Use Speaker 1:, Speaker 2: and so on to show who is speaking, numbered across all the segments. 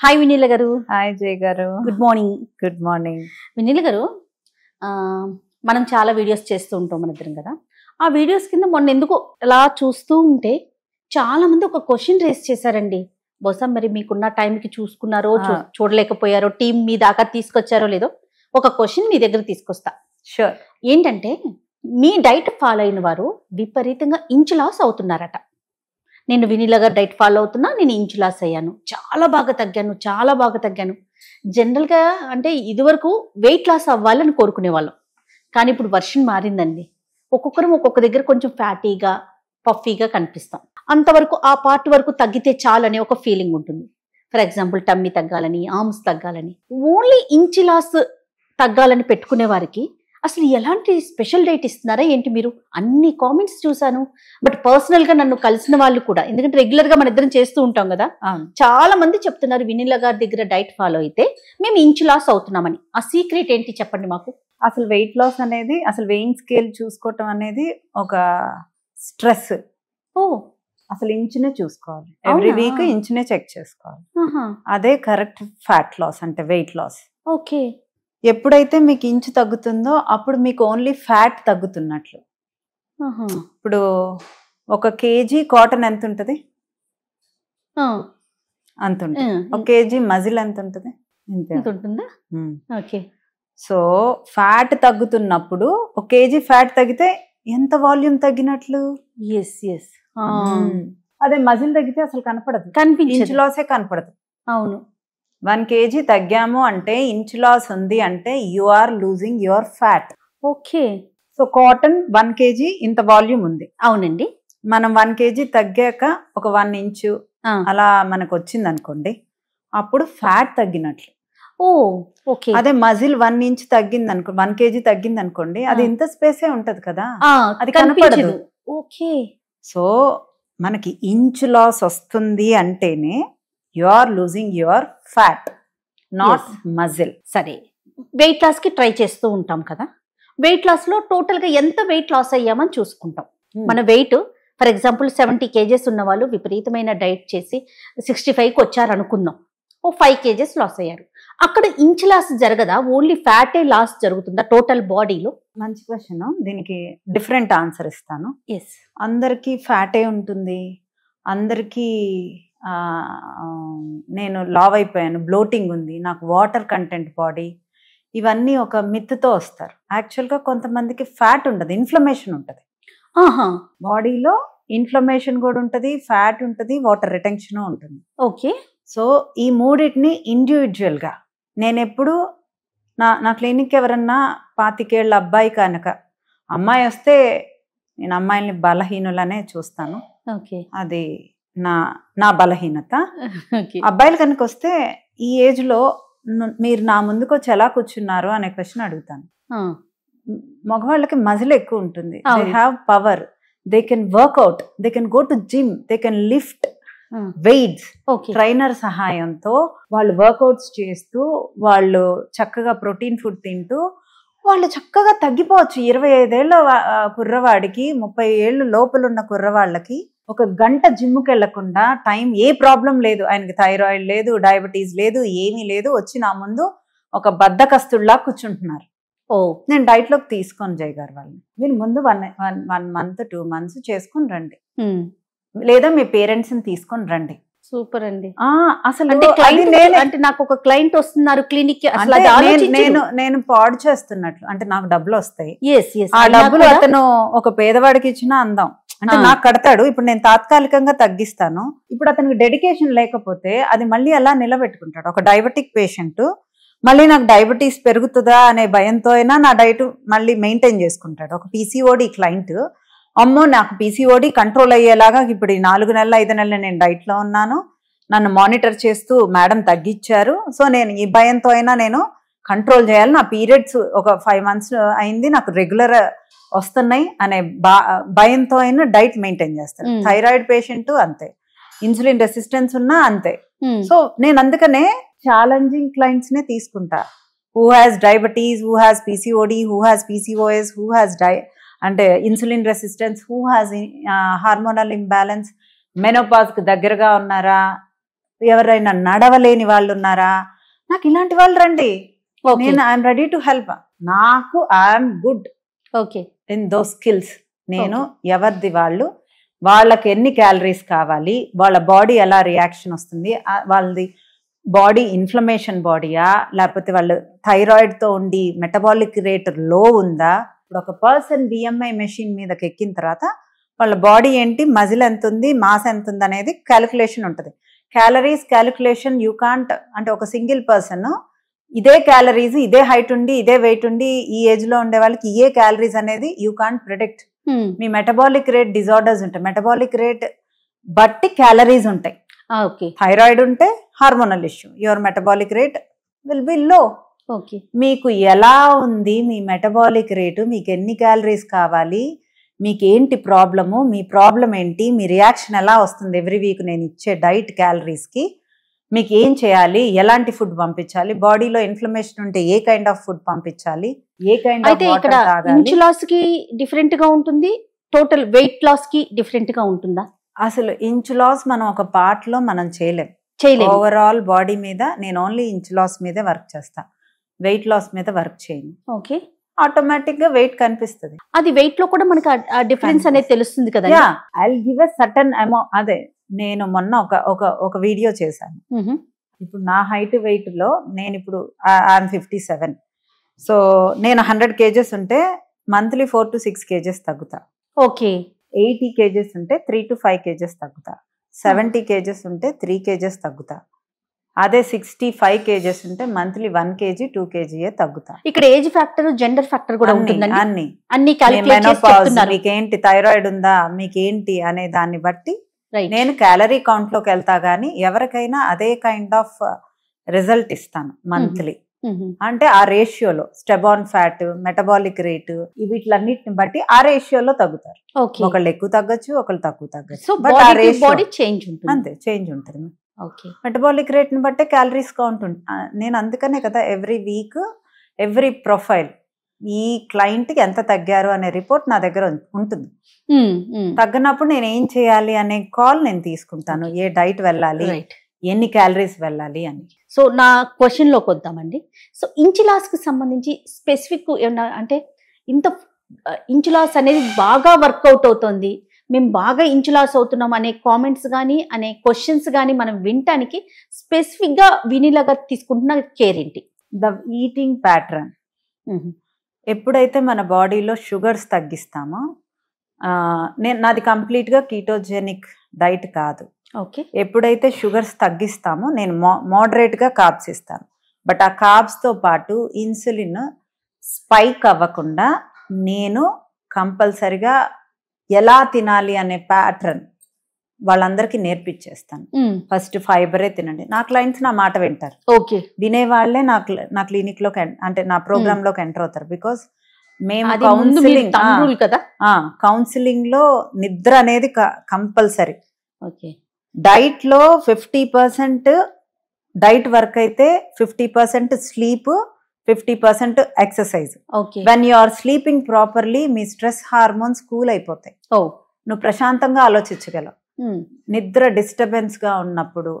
Speaker 1: Hi వినీల గారు.
Speaker 2: Hi Jay గారు.
Speaker 1: Good morning
Speaker 2: good morning
Speaker 1: Vinila గారు మనం చాలా వీడియోస్ చేస్తూ ఉంటాం మన ఇద్దరం కదా. ఆ వీడియోస్ కింద మొన్న ఎందుకో అలా చూస్తూ ఉంటే చాలా మంది ఒక క్వశ్చన్ రేస్ చేశారండి. బహుశా మరి మీకున్న టైంకి చూసుకున్నారో. చూడలేకపోయారో టీం మీ దాకా తీసుకొచ్చారో లేదో ఒక క్వశ్చన్ మీ దగ్గర తీసుకొస్తా.
Speaker 2: షూర్
Speaker 1: ఏంటంటే మీ డైట్ ఫాలో అయిన వారు విపరీతంగా ఇంచు లాస్ అవుతున్నారట. నేను వినిలగా డైట్ ఫాలో అవుతున్నా నేను ఇంచు లాస్ అయ్యాను. చాలా బాగా తగ్గాను చాలా బాగా తగ్గాను. జనరల్గా అంటే ఇదివరకు వెయిట్ లాస్ అవ్వాలని కోరుకునే వాళ్ళం కానీ ఇప్పుడు వర్షన్ మారిందండి. ఒక్కొక్కరం ఒక్కొక్క దగ్గర కొంచెం ఫ్యాటీగా పఫీగా కనిపిస్తాం. అంతవరకు ఆ పార్ట్ వరకు తగ్గితే చాలనే ఒక ఫీలింగ్ ఉంటుంది. ఫర్ ఎగ్జాంపుల్ టమ్మీ తగ్గాలని ఆర్మ్స్ తగ్గాలని. ఓన్లీ ఇంచి లాస్ తగ్గాలని పెట్టుకునే వారికి అసలు ఎలాంటి స్పెషల్ డైట్ ఇస్తున్నారా ఏంటి మీరు? అన్ని కామెంట్స్ చూసాను బట్ పర్సనల్గా నన్ను కలిసిన వాళ్ళు కూడా ఎందుకంటే రెగ్యులర్గా మన ఇద్దరం చేస్తూ ఉంటాం కదా? చాలా మంది చెప్తున్నారు వినిల గారి దగ్గర డైట్ ఫాలో అయితే మేము ఇంచు లాస్ అవుతున్నామని. ఆ సీక్రెట్ ఏంటి చెప్పండి మాకు?
Speaker 2: అసలు వెయిట్ లాస్ అనేది అసలు వెయింగ్ స్కేల్ చూసుకోవటం అనేది ఒక స్ట్రెస్.
Speaker 1: ఓ.
Speaker 2: అసలు ఇంచునే చూసుకోవాలి. ఎవ్రీ? వీక్ ఇంచునే చెక్ చేసుకోవాలి. అదే కరెక్ట్ ఫ్యాట్ లాస్ అంటే వెయిట్ లాస్
Speaker 1: ఓకే.
Speaker 2: ఎప్పుడైతే మీకు ఇంచు తగ్గుతుందో అప్పుడు మీకు ఓన్లీ ఫ్యాట్ తగ్గుతున్నట్లు. ఇప్పుడు ఒక కేజీ కాటన్ ఎంత ఉంటుంది? అంత ఉంటుంది. ఒక కేజీ మజిల్ ఎంత ఉంటుంది.
Speaker 1: ఓకే.
Speaker 2: సో ఫ్యాట్ తగ్గుతున్నప్పుడు ఒక కేజీ ఫ్యాట్ తగ్గితే ఎంత వాల్యూమ్ తగ్గినట్లు?
Speaker 1: Yes yes.
Speaker 2: అదే మజిల్ తగ్గితే అసలు కనపడదు.
Speaker 1: కనిపించదు.
Speaker 2: ఇంచు లాసే కనపడదు.
Speaker 1: అవును.
Speaker 2: వన్ కేజీ తగ్గాము అంటే ఇంచు లాస్ ఉంది అంటే you are losing your fat.
Speaker 1: Okay.
Speaker 2: So cotton one kg ఇంత వాల్యూమ్ ఉంది.
Speaker 1: అవునండి.
Speaker 2: మనం వన్ కేజీ తగ్గాక ఒక వన్ ఇంచు అలా మనకు వచ్చింది అనుకోండి అప్పుడు ఫ్యాట్ తగ్గినట్లు.
Speaker 1: ఓ ఓకే.
Speaker 2: అదే మజిల్ వన్ ఇంచ్ తగ్గింది అనుకో వన్ కేజీ తగ్గింది అనుకోండి అది. ఇంత స్పేసే ఉంటది కదా అది కనపడదు.
Speaker 1: ఓకే.
Speaker 2: సో మనకి ఇంచ్ లాస్ వస్తుంది అంటేనే you are losing your fat not muscle
Speaker 1: సరే వెయిట్ లాస్కి ట్రై చేస్తూ ఉంటాం కదా? వెయిట్ లాస్లో టోటల్గా ఎంత వెయిట్ లాస్ అయ్యామని చూసుకుంటాం. మన weight for example seventy kgs ఉన్న వాళ్ళు విపరీతమైన డైట్ చేసి సిక్స్టీ ఫైవ్కి వచ్చారు అనుకుందాం ఓ ఫైవ్ కేజెస్ లాస్ అయ్యారు. అక్కడ ఇంచ్ లాస్ జరగదా? ఓన్లీ ఫ్యాటే లాస్ జరుగుతుందా టోటల్ బాడీలో
Speaker 2: మంచి క్వశ్చన్ దీనికి డిఫరెంట్ ఆన్సర్ ఇస్తాను.
Speaker 1: ఎస్
Speaker 2: అందరికీ ఫ్యాటే ఉంటుంది. అందరికీ నేను లావ్ అయిపోయాను. బ్లోటింగ్ ఉంది. నాకు వాటర్ కంటెంట్ బాడీ. ఇవన్నీ ఒక మిత్తుతో వస్తారు. యాక్చువల్గా కొంతమందికి ఫ్యాట్ ఉండదు. ఇన్ఫ్లమేషన్ ఉంటుంది.
Speaker 1: ఆహా.
Speaker 2: బాడీలో ఇన్ఫ్లమేషన్ కూడా ఉంటుంది ఫ్యాట్ ఉంటుంది వాటర్ రిటెన్షన్ ఉంటుంది.
Speaker 1: ఓకే.
Speaker 2: సో ఈ మూడింటిని ఇండివిజువల్గా నేను ఎప్పుడు నా నా క్లినిక్ ఎవరన్నా పాతికేళ్ళ అబ్బాయి కనుక అమ్మాయి వస్తే నేను అమ్మాయిల్ని బలహీనులనే చూస్తాను.
Speaker 1: ఓకే.
Speaker 2: అది నా నా బలహీనత. అబ్బాయిలు కనుక వస్తే ఈ ఏజ్లో మీరు నా ముందుకు వచ్చి ఎలా కూర్చున్నారు అనే క్వశ్చన్ అడుగుతాను. మగవాళ్ళకి మజిల్ ఎక్కువ ఉంటుంది. They. Have power they can workout they can go to gym they can lift weights trainer సహాయంతో వాళ్ళు వర్కౌట్స్ చేస్తూ వాళ్ళు చక్కగా ప్రోటీన్ ఫుడ్ తింటూ వాళ్ళు చక్కగా తగ్గిపోవచ్చు. ఇరవై ఆ, కుర్రవాడికి ముప్పై ఏళ్ళు లోపల ఉన్న కుర్రవాళ్ళకి ఒక గంట జిమ్కి వెళ్ళకుండా టైం ఏ ప్రాబ్లం లేదు. ఆయనకి థైరాయిడ్ లేదు డయాబెటీస్ లేదు ఏమీ లేదు. వచ్చి నా ముందు ఒక బద్దకస్తుల్లా కూర్చుంటున్నారు.
Speaker 1: ఓ.
Speaker 2: నేను డైట్లోకి తీసుకొని జయ్ గారు వాళ్ళని. మీరు ముందు one one one month two months చేసుకొని రండి. లేదా మీ పేరెంట్స్ని తీసుకొని రండి.
Speaker 1: సూపర్ అండి.
Speaker 2: అసలు
Speaker 1: అంటే నాకు ఒక క్లయింట్ వస్తున్నారు క్లినిక్
Speaker 2: నేను- నేను పాడు చేస్తున్నట్లు. అంటే నాకు డబ్బులు వస్తాయి. ఆ డబ్బులు అతను ఒక పేదవాడికి ఇచ్చినా అందాం. అంటే. నాకు కడతాడు. ఇప్పుడు నేను తాత్కాలికంగా తగ్గిస్తాను. ఇప్పుడు అతనికి డెడికేషన్ లేకపోతే అది మళ్ళీ అలా నిలబెట్టుకుంటాడు? ఒక డయాబెటిక్ పేషెంట్ మళ్ళీ నాకు డయాబెటీస్ పెరుగుతుందా అనే భయంతో అయినా నా డైట్ మళ్ళీ మెయింటైన్ చేసుకుంటాడు. ఒక పీసీఓడి క్లయింట్ అమ్మో నాకు పీసీఓడి కంట్రోల్ అయ్యేలాగా ఇప్పుడు ఈ నాలుగు నెలలు ఐదు నెలలు నేను డైట్లో ఉన్నాను. నన్ను మానిటర్ చేస్తూ మేడం తగ్గించారు. సో నేను ఈ భయంతో అయినా నేను కంట్రోల్ చేయాలి. నా పీరియడ్స్ ఒక ఫైవ్ మంత్స్ అయింది. నాకు రెగ్యులర్ వస్తున్నాయి అనే బా భయంతో అయినా డైట్ మెయింటైన్ చేస్తాను. థైరాయిడ్ పేషెంట్ అంతే. ఇన్సులిన్ రెసిస్టెన్స్ ఉన్నా అంతే.
Speaker 1: సో
Speaker 2: సో నేను అందుకనే ఛాలెంజింగ్ క్లయింట్స్ నే తీసుకుంటా. Who has diabetes who has PCOD who has PCOS who has die అంటే insulin resistance who has hormonal imbalance మెనోపాజ్కి దగ్గరగా ఉన్నారా? ఎవరైనా నడవలేని వాళ్ళు ఉన్నారా? నాకు ఇలాంటి వాళ్ళు రండి. నేను ఐఎమ్ రెడీ టు హెల్ప్ నాకు I'm good
Speaker 1: okay
Speaker 2: in those skills నేను ఎవరిది వాళ్ళు? వాళ్ళకి ఎన్ని క్యాలరీస్ కావాలి? వాళ్ళ బాడీ ఎలా రియాక్షన్ వస్తుంది? వాళ్ళది బాడీ ఇన్ఫ్లమేషన్ బాడీయా లేకపోతే వాళ్ళు థైరాయిడ్తో ఉండి మెటబాలిక్ రేట్లో ఉందా? ఇప్పుడు ఒక పర్సన్ బిఎంఐ మెషిన్ మీదకి ఎక్కిన తర్వాత వాళ్ళ బాడీ ఏంటి? మజిల్ ఎంత ఉంది? మాస్ ఎంత ఉంది? అనేది క్యాలిక్యులేషన్ ఉంటుంది. క్యాలరీస్ క్యాలిక్యులేషన్ యూ కాంట్ అంటే ఒక సింగిల్ పర్సన్ ఇదే క్యాలరీస్ ఇదే హైట్ ఉండి ఇదే వెయిట్ ఉండి ఈ ఏజ్లో ఉండే వాళ్ళకి ఇయే క్యాలరీస్ అనేది యూ కాంట్ ప్రిడిక్ట్ మీ మెటబాలిక్ రేట్ డిజార్డర్స్ ఉంటాయి. మెటబాలిక్ రేట్ బట్టి క్యాలరీస్ ఉంటాయి.
Speaker 1: ఓకే
Speaker 2: థైరాయిడ్ ఉంటే hormonal issue your metabolic rate will be low
Speaker 1: okay
Speaker 2: మీకు ఎలా ఉంది? మీ మెటబాలిక్ రేటు మీకు ఎన్ని క్యాలరీస్ కావాలి? మీకు ఏంటి ప్రాబ్లము మీ ప్రాబ్లం ఏంటి? మీ రియాక్షన్ ఎలా వస్తుంది? ఎవ్రీ వీక్ నేను ఇచ్చే డైట్ క్యాలరీస్కి మీకు ఏం చేయాలి? ఎలాంటి ఫుడ్ పంపించాలి? బాడీలో ఇన్ఫ్లమేషన్ ఉంటే ఏ కైండ్ ఆఫ్ ఫుడ్ పంపించాలి? ఏ కైండ్ ఆఫ్
Speaker 1: అయితే ఇక్కడ ఇంచ్ లాస్కి డిఫరెంట్గా ఉంటుంది? టోటల్ వెయిట్ లాస్కి డిఫరెంట్గా ఉంటుందా?
Speaker 2: అసలు ఇంచ్ లాస్ మనం ఒక part లో మనం చేయలేం.
Speaker 1: చేయలేదు
Speaker 2: ఓవరాల్ బాడీ మీద నేను ఓన్లీ ఇంచ్ లాస్ మీదే వర్క్ చేస్తా. వెయిట్ లాస్ మీద వర్క్ చేయను.
Speaker 1: ఓకే.
Speaker 2: ఆటోమేటిక్గా వెయిట్ కనిపిస్తుంది.
Speaker 1: అది వెయిట్లో కూడా మనకి డిఫరెన్స్ అనేది తెలుస్తుంది కదా
Speaker 2: I give a certain amount అదే నేను మొన్న ఒక ఒక ఒక వీడియో చేశాను. ఇప్పుడు నా హైట్ వెయిట్లో నేను ఇప్పుడు ఐఎమ్ ఫిఫ్టీ సెవెన్ సో నేను హండ్రెడ్ కేజెస్ ఉంటే monthly four to six kgs తగ్గుతా.
Speaker 1: Okay.
Speaker 2: Eighty kgs ఉంటే త్రీ టు ఫైవ్ కేజెస్ తగ్గుతా. సెవెంటీ కేజెస్ ఉంటే త్రీ కేజెస్ తగ్గుతా. అదే సిక్స్టీ ఫైవ్ కేజెస్ ఉంటే మంత్లీ వన్ కేజీ టూ కేజీయే తగ్గుతా.
Speaker 1: ఇక్కడ ఏజ్ ఫ్యాక్టర్ జెండర్ ఫ్యాక్టర్ కూడా
Speaker 2: అన్ని అన్ని. మీకేంటి థైరాయిడ్ ఉందా మీకేంటి అనే దాన్ని బట్టి నేను క్యాలరీ కౌంట్లోకి వెళ్తా గానీ ఎవరికైనా అదే కైండ్ ఆఫ్ రిజల్ట్ ఇస్తాను మంత్లీ అంటే ఆ రేషియోలో స్టెబాన్ ఫ్యాట్ మెటబాలిక్ రేట్ వీటిలన్నిటిని బట్టి ఆ రేషియోలో తగ్గుతారు. ఒకళ్ళు ఎక్కువ తగ్గొచ్చు ఒకళ్ళు తక్కువ తగ్గచ్చు. బట్ ఆ రేషియో
Speaker 1: చేంజ్ ఉంటుంది.
Speaker 2: అంతే చేంజ్ ఉంటుంది మెటబాలిక్ రేట్ని బట్టే క్యాలరీస్ కౌంట్ ఉంటుంది నేను అందుకనే కదా ఎవ్రీ వీక్ ఎవ్రీ ప్రొఫైల్ ఈ క్లయింట్కి ఎంత తగ్గారు అనే రిపోర్ట్ నా దగ్గర ఉంటుంది. తగ్గినప్పుడు నేను ఏం చేయాలి అనే కాల్ నేను తీసుకుంటాను. ఏ డైట్ వెళ్ళాలి? ఎన్ని క్యాలరీస్ వెళ్ళాలి అని.
Speaker 1: సో నా క్వశ్చన్లోకి వద్దామండి. సో ఇంచు లాస్కి సంబంధించి స్పెసిఫిక్ ఏమన్నా అంటే ఇంత ఇంచు లాస్ అనేది బాగా వర్కౌట్ అవుతుంది. మేము బాగా ఇంచు లాస్ అవుతున్నాం అనే కామెంట్స్ కానీ అనే క్వశ్చన్స్ కానీ మనం వినటానికి స్పెసిఫిక్గా వినిలాగా తీసుకుంటున్న కేర్ ఏంటి?
Speaker 2: ద ఈటింగ్ ప్యాటర్న్ ఎప్పుడైతే మన బాడీలో షుగర్స్ తగ్గిస్తామో నేను నాది కంప్లీట్గా కీటోజెనిక్ డైట్ కాదు.
Speaker 1: ఓకే.
Speaker 2: ఎప్పుడైతే షుగర్స్ తగ్గిస్తామో నేను మో మోడరేట్గా కాబ్స్ ఇస్తాను. బట్ ఆ కాబ్స్తో పాటు ఇన్సులిన్ స్పైక్ అవ్వకుండా నేను కంపల్సరిగా ఎలా తినాలి అనే ప్యాటర్న్ వాళ్ళందరికీ నేర్పించేస్తాను ఫస్ట్ ఫైబరే తినండి. నా క్లయింట్స్ నా మాట వింటారు.
Speaker 1: ఓకే.
Speaker 2: వినేవాళ్ళే నా నా క్లినిక్లోకి en- అంటే నా ప్రోగ్రామ్లోకి ఎంటర్ అవుతారు బికాస్ మేము కౌన్సిలింగ్
Speaker 1: కదా?
Speaker 2: కౌన్సిలింగ్లో నిద్ర అనేది కంపల్సరీ.
Speaker 1: ఓకే.
Speaker 2: డైట్లో ఫిఫ్టీ పర్సెంట్ డైట్ వర్క్ అయితే fifty percent sleep fifty percent exercise. When you are sleeping properly me stress hormones cool అయిపోతాయి.
Speaker 1: ఓ.
Speaker 2: నువ్వు ప్రశాంతంగా ఆలోచించగలవు. నిద్ర డిస్టర్బెన్స్గా ఉన్నప్పుడు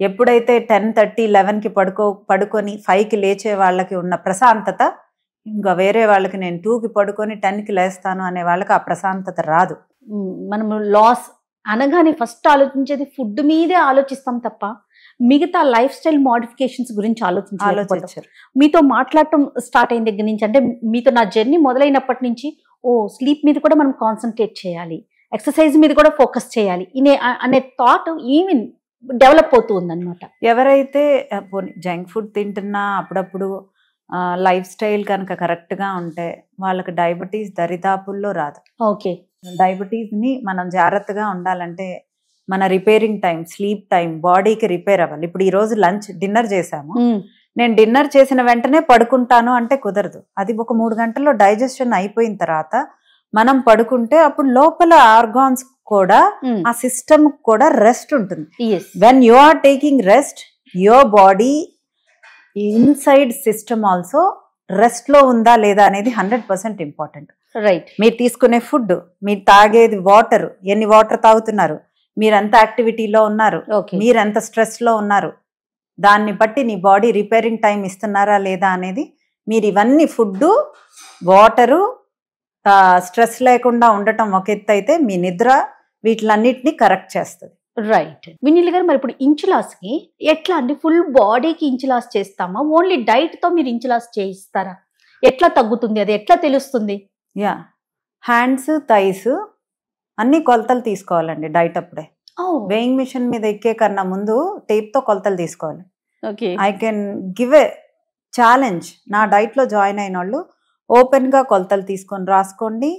Speaker 2: ఎప్పుడైతే టెన్ థర్టీ లెవెన్కి పడుకో పడుకొని ఫైవ్కి లేచే వాళ్ళకి ఉన్న ప్రశాంతత ఇంకా వేరే వాళ్ళకి నేను టూ కి పడుకొని టెన్కి లేస్తాను అనే వాళ్ళకి ఆ ప్రశాంతత రాదు.
Speaker 1: మనము లాస్ అనగానే ఫస్ట్ ఆలోచించేది ఫుడ్ మీదే ఆలోచిస్తాం తప్ప మిగతా లైఫ్ స్టైల్ మోడిఫికేషన్స్ గురించి
Speaker 2: ఆలోచించరు.
Speaker 1: మీతో మాట్లాడటం స్టార్ట్ అయిన దగ్గర నుంచి. అంటే మీతో నా జర్నీ మొదలైనప్పటి నుంచి ఓ స్లీప్ మీద కూడా మనం కాన్సన్ట్రేట్ చేయాలి. ఎక్సర్సైజ్ మీద కూడా ఫోకస్ చేయాలి. ఇనే అనే థాట్ ఈవెన్ డెవలప్ అవుతూ ఉందన్నమాట
Speaker 2: ఎవరైతే జంక్ ఫుడ్ తింటున్నా అప్పుడప్పుడు లైఫ్ స్టైల్ కనుక కరెక్ట్గా ఉంటే వాళ్ళకి డయాబెటీస్ దరిదాపుల్లో రాదు.
Speaker 1: ఓకే.
Speaker 2: డయాబెటీస్ని మనం జాగ్రత్తగా ఉండాలంటే మన రిపేరింగ్ టైం స్లీప్ టైం బాడీకి రిపేర్ అవ్వాలి. ఇప్పుడు ఈ రోజు లంచ్ డిన్నర్ చేసాము నేను డిన్నర్ చేసిన వెంటనే పడుకుంటాను అంటే కుదరదు. అది ఒక మూడు గంటల్లో డైజెషన్ అయిపోయిన తర్వాత మనం పడుకుంటే అప్పుడు లోపల ఆర్గాన్స్ కూడా ఆ సిస్టమ్ కూడా రెస్ట్ ఉంటుంది. When you are taking rest your body inside system also రెస్ట్లో ఉందా లేదా అనేది హండ్రెడ్ పర్సెంట్ ఇంపార్టెంట్
Speaker 1: రైట్
Speaker 2: మీరు తీసుకునే ఫుడ్ మీరు తాగేది వాటర్ ఎన్ని వాటర్ తాగుతున్నారు మీరెంత యాక్టివిటీలో ఉన్నారు
Speaker 1: ఓకే
Speaker 2: మీరెంత స్ట్రెస్లో ఉన్నారు దాన్ని బట్టి నీ బాడీ రిపేరింగ్ టైం ఇస్తున్నారా లేదా అనేది మీరు ఇవన్నీ ఫుడ్ వాటరు స్ట్రెస్ లేకుండా ఉండటం ఒక ఎత్తు అయితే మీ నిద్ర వీటిలన్నిటిని కరెక్ట్ చేస్తుంది.
Speaker 1: రైట్ వినీల్ గారు మరి ఇప్పుడు ఇంచు లాస్కి ఎట్లా అండి? ఫుల్ బాడీకి ఇంచు లాస్ చేస్తామా? ఓన్లీ డైట్తో మీరు ఇంచు లాస్ చేయిస్తారా? ఎట్లా తగ్గుతుంది? అది ఎట్లా తెలుస్తుంది?
Speaker 2: యా. హ్యాండ్స్ థైస్ అన్ని కొలతలు తీసుకోవాలండి డైట్ అప్పుడే. వేయింగ్ మిషన్ మీద ఎక్కే కన్నా ముందు టేప్తో కొలతలు తీసుకోవాలి.
Speaker 1: Okay.
Speaker 2: I can give a challenge. నా డైట్లో జాయిన్ అయిన వాళ్ళు ఓపెన్గా కొలతలు తీసుకొని రాసుకోండి.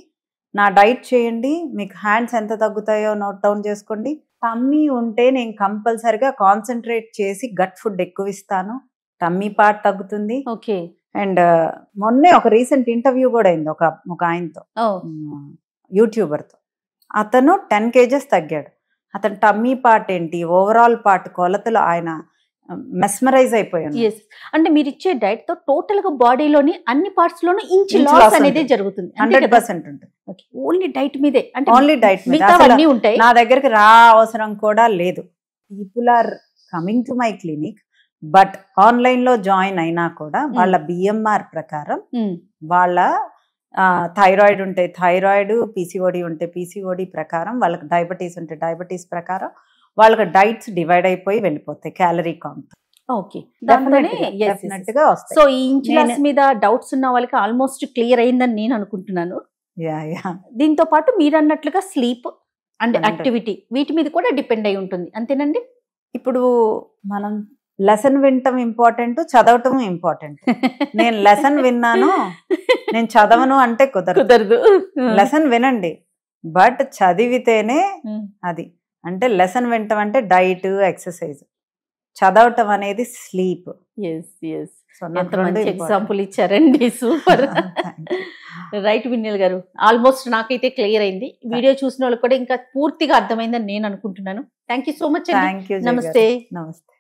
Speaker 2: నా డైట్ చేయండి. మీకు హ్యాండ్స్ ఎంత తగ్గుతాయో నోట్ డౌన్ చేసుకోండి. టమ్మీ ఉంటే నేను కంపల్సరిగా కాన్సన్ట్రేట్ చేసి గట్ ఫుడ్ ఎక్కువ ఇస్తాను టమ్మీ పార్ట్ తగ్గుతుంది.
Speaker 1: ఓకే.
Speaker 2: అండ్ మొన్నే ఒక రీసెంట్ ఇంటర్వ్యూ కూడా అయింది ఒక ఒక ఆయనతో. యూట్యూబర్తో. అతను టెన్ కేజెస్ తగ్గాడు. అతను టమ్మీ పార్ట్ ఏంటి? ఓవరాల్ పార్ట్ కొలతలు ఆయన మెస్మరైజ్ అయిపోయాను
Speaker 1: అంటే మీరు ఇచ్చే డైట్తో టోటల్గా బాడీలోని అన్ని పార్ట్స్ లోనూ ఇంచు లాస్ అనేది. జరుగుతుంది.
Speaker 2: హండ్రెడ్ పర్సెంట్ ఉంటుంది.
Speaker 1: ఓన్లీ డైట్ మీదే. అంటే
Speaker 2: ఓన్లీ డైట్
Speaker 1: అన్ని ఉంటాయి.
Speaker 2: నా దగ్గరికి రా అవసరం కూడా లేదు. People are coming to my clinic but ఆన్లైన్లో జాయిన్ అయినా కూడా వాళ్ళ బిఎంఆర్ ప్రకారం
Speaker 1: ఉమ్,
Speaker 2: వాళ్ళ థైరాయిడ్ ఉంటే థైరాయిడ్ పీసీఓడి ఉంటే పీసీఓడి ప్రకారం వాళ్ళకి డయాబెటీస్ ఉంటే డయాబెటీస్ ప్రకారం వాళ్ళకి డైట్స్ డివైడ్ అయిపోయి వెళ్ళిపోతాయి క్యాలరీ కౌంట్
Speaker 1: ఓకే.
Speaker 2: వస్తాయి.
Speaker 1: సో ఈ మీద డౌట్స్ ఉన్న వాళ్ళకి ఆల్మోస్ట్ క్లియర్ అయిందని నేను అనుకుంటున్నాను. దీంతో పాటు మీరు అన్నట్లుగా స్లీప్ అండ్. యాక్టివిటీ వీటి మీద కూడా డిపెండ్ అయి ఉంటుంది. అంతేనండి?
Speaker 2: ఇప్పుడు మనం లెసన్ వినటం ఇంపార్టెంట్ చదవటం ఇంపార్టెంట్ నేను లెసన్ విన్నాను నేను చదవను అంటే కుదరదు.
Speaker 1: కుదరదు.
Speaker 2: లెసన్ వినండి బట్ చదివితేనే అది. అంటే లెసన్ వినటం అంటే డైట్ ఎక్సర్సైజ్. చదవటం అనేది స్లీప్.
Speaker 1: ఎస్ ఎస్
Speaker 2: సో
Speaker 1: ఎంత మంచి ఎగ్జాంపుల్ ఇచ్చారండి. సూపర్ రైట్ విన్నెల్ గారు. ఆల్మోస్ట్ నాకైతే క్లియర్ అయింది. వీడియో చూసిన వాళ్ళకి కూడా ఇంకా పూర్తిగా అర్థమైందని నేను అనుకుంటున్నాను. థ్యాంక్ యూ సో మచ్ నమస్తే
Speaker 2: నమస్తే